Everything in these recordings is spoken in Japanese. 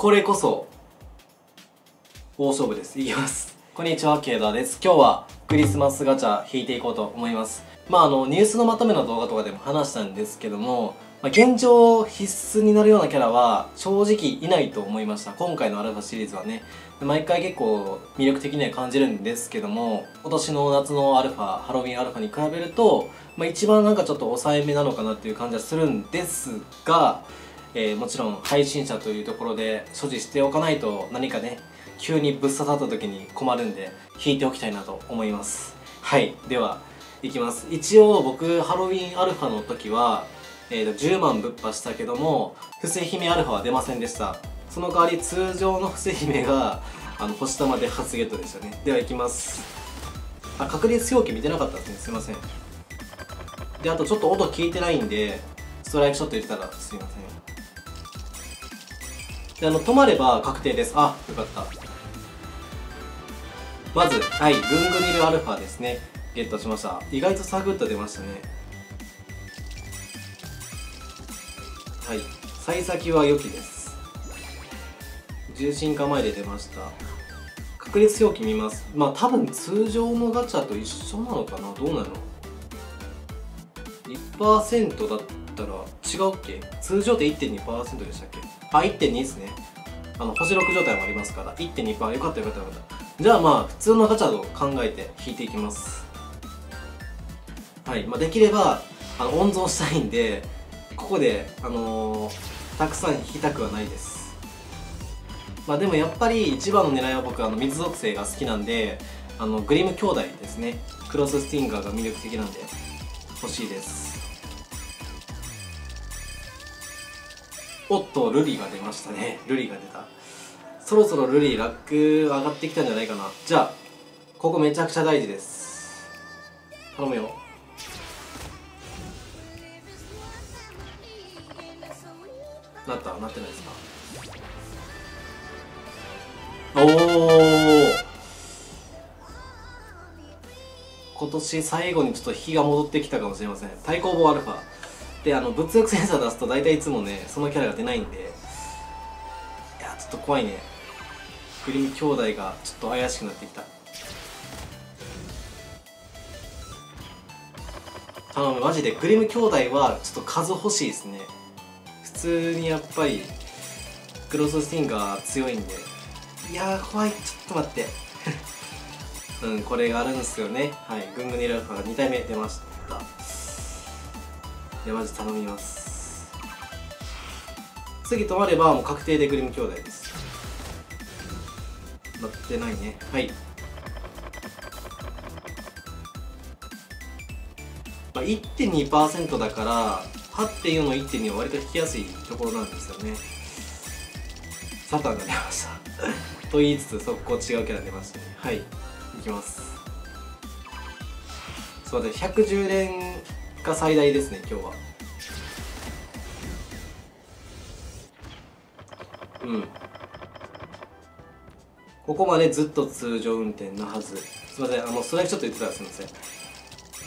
これこそ大勝負です。いきます。こんにちはケイダーです。今日はクリスマスガチャ引いていこうと思います。まああのニュースのまとめの動画とかでも話したんですけどもまあ、現状必須になるようなキャラは正直いないと思いました。今回のアルファシリーズはね。毎回結構魅力的には感じるんですけども今年の夏のアルファハロウィンアルファに比べると、まあ、一番なんかちょっと抑えめなのかなっていう感じはするんですが、えー、もちろん配信者というところで所持しておかないと何かね急にぶっ刺さった時に困るんで引いておきたいなと思います。はい。ではいきます。一応僕ハロウィンアルファの時はえー、と10万ぶっ破したけども伏せ姫アルファは出ませんでした。その代わり通常の伏せ姫があの星玉で初ゲットでしたね。ではいきます。あ確率表記見てなかったですね。すいません。であとちょっと音聞いてないんでストライクショット言ってたらすいません。であの止まれば確定です。あよかった。まずはいグングニルアルファですね。ゲットしました。意外とサグッと出ましたね。はい幸先は良きです。重心構えで出ました。確率表記見ます。まあ多分通常のガチャと一緒なのかな？どうなの？1%だったら違うっけ？通常って1.2%でしたっけ？あ1.2ですね。あの星6状態もありますから。1.2%よかったよかったよかった。じゃあまあ普通のガチャと考えて引いていきます。はい、まあ、できればあの温存したいんでここで、あのー、たくさん引きたくはないです。まあでもやっぱり一番の狙いは僕あの水属性が好きなんであのグリム兄弟ですね。クロススティンガーが魅力的なんで。欲しいです。おっとルリが出ましたね。ルリが出た。そろそろルリラック上がってきたんじゃないかな。じゃあここめちゃくちゃ大事です。頼むよ。なった？なってないですか？おお今年最後にちょっと引きが戻ってきたかもしれません。対抗棒アルファ。であの物欲センサー出すと大体いつもねそのキャラが出ないんで。いやちょっと怖いね。グリーム兄弟がちょっと怪しくなってきた。頼むマジで。グリム兄弟はちょっと数欲しいですね。普通にやっぱりクロススティンガー強いんで。いやー怖い。ちょっと待って。うんこれがあるんですよね。はい。グングニラファが2体目出ました。でマジ頼みます。次止まればもう確定でグリム兄弟です。なってないね。はい。まあ、1.2%だから8.4の1.2は割と引きやすいところなんですよね。サタンが出ました。と言いつつ速攻違うキャラ出ましたね。はい。きます。すいません110連が最大ですね今日は。うん。ここまでずっと通常運転なはず。すいませんあのストライクちょっと言ってたらすいません。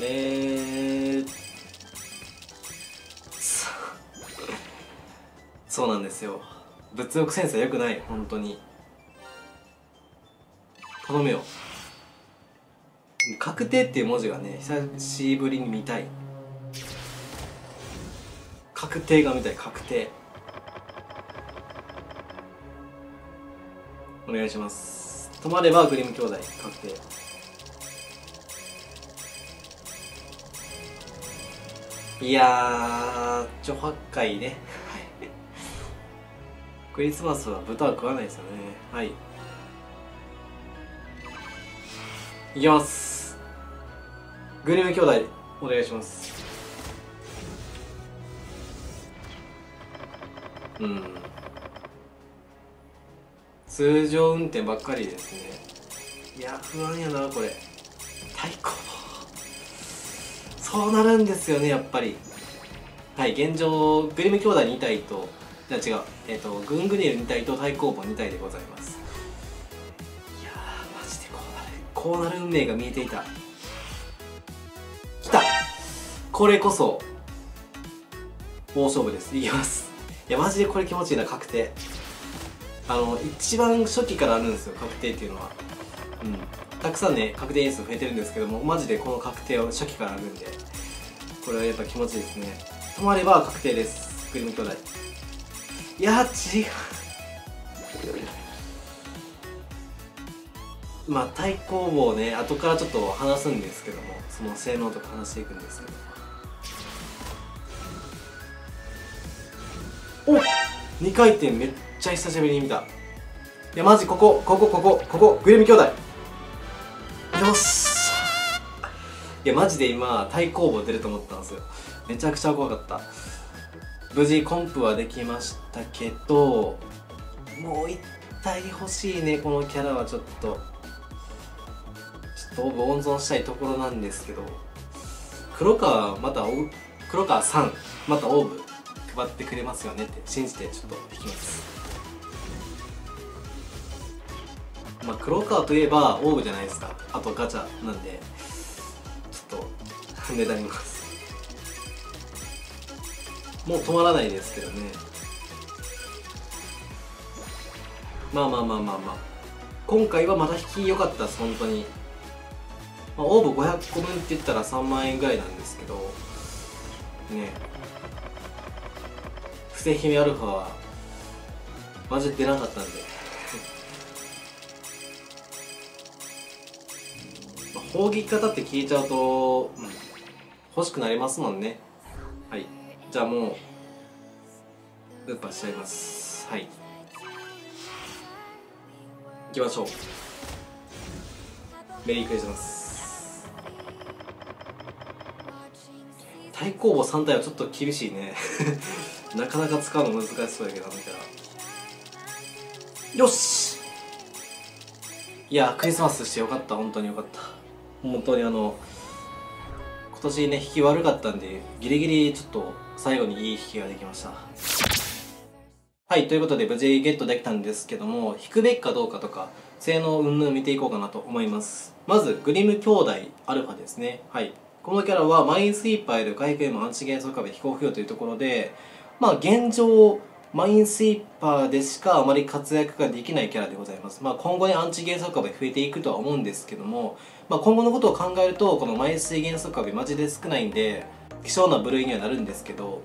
えー そうなんですよ。物欲センサーよくない本当に。頼むよ。確定っていう文字がね久しぶりに見たい。確定が見たい確定。お願いします。止まればグリム兄弟確定。いやーちょ8回ね。クリスマスは豚は食わないですよね。はい。いきます。グリム兄弟お願いします。うん。通常運転ばっかりですね。いや不安やなこれ。太鼓そうなるんですよねやっぱり。はい現状グリム兄弟2体と。じゃ違う。えっ、ー、とグングネル2体と対抗棒2体でございます。いやマジでこうなるこうなる運命が見えていた。これこそ大勝負です。いきます。いやマジでこれ気持ちいいな確定。あの一番初期からあるんですよ確定っていうのは。うん。たくさんね確定演出増えてるんですけどもマジでこの確定は初期からあるんで。これはやっぱ気持ちいいですね。止まれば確定です。グリム兄弟。いや違う。まあ対抗棒ね後からちょっと話すんですけどもその性能とか話していくんですけど。お2回転めっちゃ久しぶりに見た。いやマジここここここここグリム兄弟。よっしゃいやマジで今対抗棒出ると思ったんですよ。めちゃくちゃ怖かった。無事コンプはできましたけどもう一体欲しいねこのキャラはちょっと。ちょっとオーブ温存したいところなんですけど。黒川また黒川さんまたオーブ。配ってくれますよねって信じてちょっと引きます。まあ黒川といえばオーブじゃないですか。あとガチャなんでちょっとねだります。もう止まらないですけどね。まあまあまあまあまあ。今回はまた引き良かったです本当に。まあ、オーブ500個分って言ったら3万円ぐらいなんですけどね。伏せ姫アルファはマジで出なかったんで。まあ、砲撃方って聞いちゃうと、うん、欲しくなりますもんね。はい。じゃあもうウーパーしちゃいます。はい。行きましょう。メリークリスマス対抗棒3体はちょっと厳しいね。なかなか使うの難しそうやけど見たらよし！いやクリスマスしてよかった。本当によかった。本当にあの今年ね引き悪かったんでギリギリちょっと最後にいい引きができました。はいということで無事ゲットできたんですけども引くべきかどうかとか性能云々見ていこうかなと思います。まずグリム兄弟アルファですね。はい。このキャラはマインスイーパーで回復 M アンチ元素壁飛行不要というところでまあ現状マインスイーパーでしかあまり活躍ができないキャラでございます。まあ今後にアンチ元素壁増えていくとは思うんですけども、まあ今後のことを考えると、このマインスイ元素壁マジで少ないんで、希少な部類にはなるんですけど、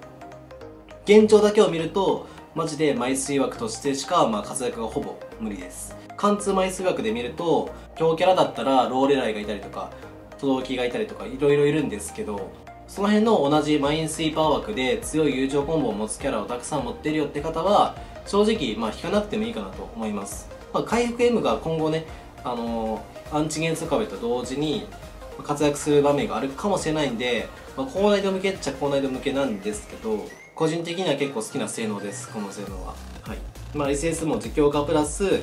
現状だけを見ると、マジでマイスイ枠としてしか、まあ活躍がほぼ無理です。貫通マイスイ枠で見ると、強キャラだったらローレライがいたりとか、轟がいたりとかいろいろいるんですけどその辺の同じマインスイーパー枠で強い友情コンボを持つキャラをたくさん持ってるよって方は正直まあ引かなくてもいいかなと思います、まあ、回復 M が今後ねあのー、アンチ元素壁と同時に活躍する場面があるかもしれないんで、まあ、高難度向けっちゃ高難度向けなんですけど個人的には結構好きな性能ですこの性能は。はい。まあ SS も実況化プラス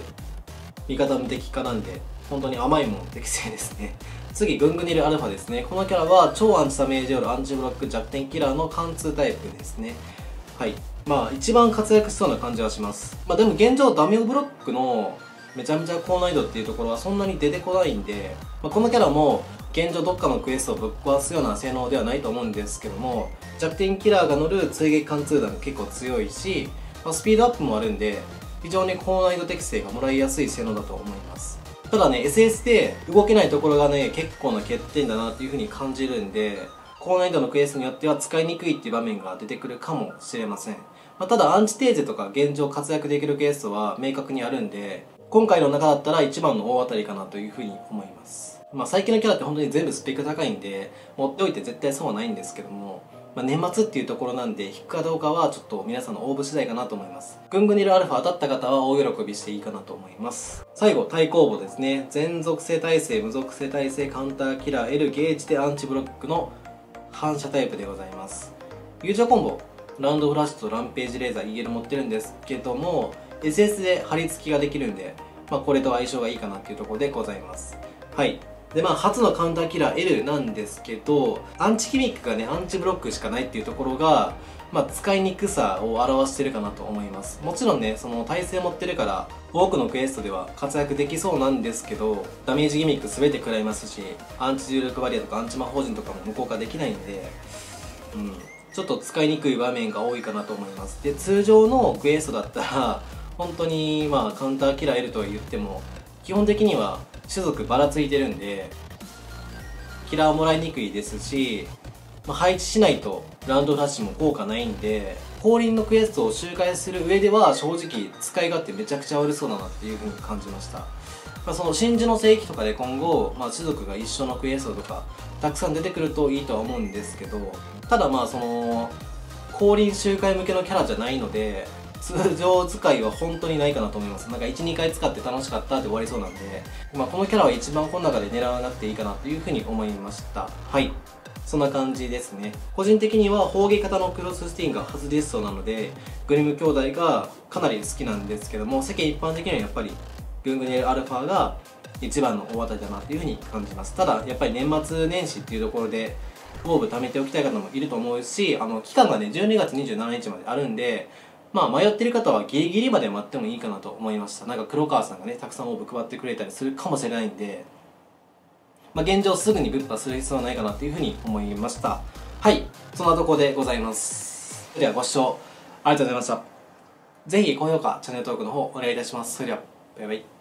味方無敵化なんで本当に甘いもん適正ですね。次グングニルアルファですね。このキャラは超アンチダメージオールアンチブロック弱点キラーの貫通タイプですね。はい。まあ一番活躍しそうな感じはします。まあでも現状ダメオブロックのめちゃめちゃ高難易度っていうところはそんなに出てこないんで、まあ、このキャラも現状どっかのクエストをぶっ壊すような性能ではないと思うんですけども弱点キラーが乗る追撃貫通弾結構強いし、まあ、スピードアップもあるんで非常に高難易度適性がもらいやすい性能だと思います。ただね SS で動けないところがね結構な欠点だなっていう風に感じるんで高難易度のクエストによっては使いにくいっていう場面が出てくるかもしれません、まあ、ただアンチテーゼとか現状活躍できるケースは明確にあるんで今回の中だったら一番の大当たりかなという風に思います。まあ最近のキャラって本当に全部スペック高いんで持っておいて絶対損はないんですけどもまあ、年末っていうところなんで引くかどうかはちょっと皆さんの応募次第かなと思います。ぐんぐにるアルファ当たった方は大喜びしていいかなと思います。最後対抗棒ですね。全属性耐性無属性耐性カウンターキラー L ゲージでアンチブロックの反射タイプでございます。友情コンボ。ラウンドフラッシュとランページレーザー EL 持ってるんです。けども SS で貼り付きができるんで、まあ、これと相性がいいかなっていうところでございます。はい。でまあ初のカウンターキラー L なんですけどアンチギミックがねアンチブロックしかないっていうところがまあ、使いにくさを表してるかなと思います。もちろんねその耐性持ってるから多くのクエストでは活躍できそうなんですけどダメージギミック全て食らいますしアンチ重力バリアとかアンチ魔法陣とかも無効化できないんでうんちょっと使いにくい場面が多いかなと思います。で通常のクエストだったら本当にまあカウンターキラー L とは言っても基本的には種族ばらついてるんでキラーもらいにくいですし、まあ、配置しないとラウンドフラッシュも効果ないんで降臨のクエストを周回する上では正直使い勝手めちゃくちゃ悪そうだなっていう風に感じました、まあ、その真珠の聖域とかで今後、まあ、種族が一緒のクエストとかたくさん出てくるといいとは思うんですけどただまあその降臨周回向けのキャラじゃないので通常使いは本当にないかなと思います。なんか12回使って楽しかったって終わりそうなんで、まあ、このキャラは一番この中で狙わなくていいかなというふうに思いました。はい。そんな感じですね。個人的には砲撃型のクロススティンが初ディストなのでグリム兄弟がかなり好きなんですけども世間一般的にはやっぱりグングネルアルファが一番の大当たりだなっていうふうに感じます。ただやっぱり年末年始っていうところでオーブ貯めておきたい方もいると思うしあの期間がね12月27日まであるんでまあ迷ってる方はギリギリまで待ってもいいかなと思いました。なんか黒川さんがねたくさん応募配ってくれたりするかもしれないんで。まあ現状すぐに物販する必要はないかなっていうふうに思いました。はい。そんなとこでございます。ではご視聴ありがとうございました。ぜひ高評価チャンネル登録の方お願いいたします。それではバイバイ。